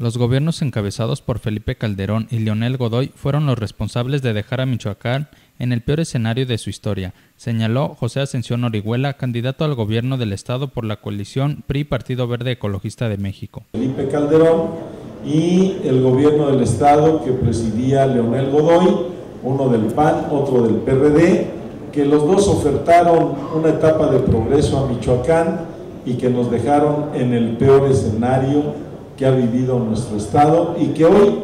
Los gobiernos encabezados por Felipe Calderón y Leonel Godoy fueron los responsables de dejar a Michoacán en el peor escenario de su historia, señaló José Ascensión Orihuela, candidato al gobierno del estado por la coalición PRI Partido Verde Ecologista de México. Felipe Calderón y el gobierno del estado que presidía Leonel Godoy, uno del PAN, otro del PRD, que los dos ofertaron una etapa de progreso a Michoacán y que nos dejaron en el peor escenario que ha vivido nuestro Estado y que hoy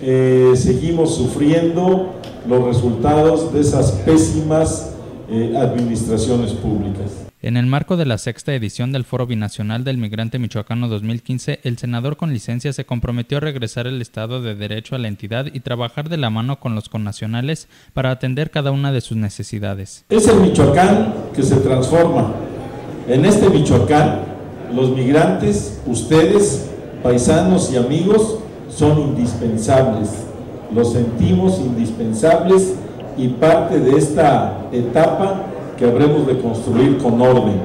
eh, seguimos sufriendo los resultados de esas pésimas eh, administraciones públicas. En el marco de la sexta edición del Foro Binacional del Migrante Michoacano 2015, el senador con licencia se comprometió a regresar el Estado de Derecho a la entidad y trabajar de la mano con los connacionales para atender cada una de sus necesidades. Es el Michoacán que se transforma. En este Michoacán, los migrantes, ustedes, paisanos y amigos son indispensables. Los sentimos indispensables y parte de esta etapa que habremos de construir con orden.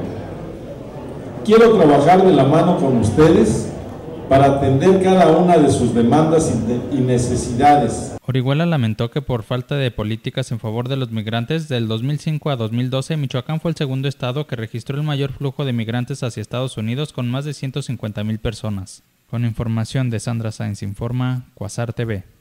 Quiero trabajar de la mano con ustedes para atender cada una de sus demandas y necesidades. Orihuela lamentó que por falta de políticas en favor de los migrantes, del 2005 a 2012, Michoacán fue el segundo estado que registró el mayor flujo de migrantes hacia Estados Unidos con más de 150 mil personas. Con información de Sandra Sáenz Informa, Cuasar TV.